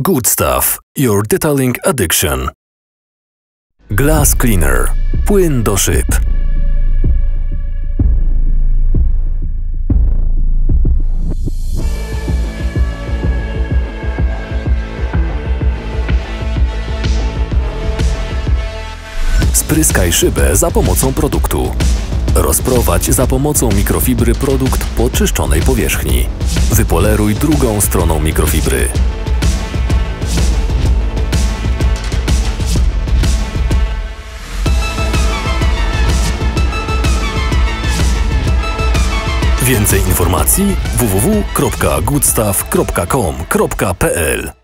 Good Stuff. Your detailing addiction. Glass Cleaner. Płyn do szyb. Spryskaj szybę za pomocą produktu. Rozprowadź za pomocą mikrofibry produkt po czyszczonej powierzchni. Wypoleruj drugą stroną mikrofibry. Więcej informacji www.goodstuff.com.pl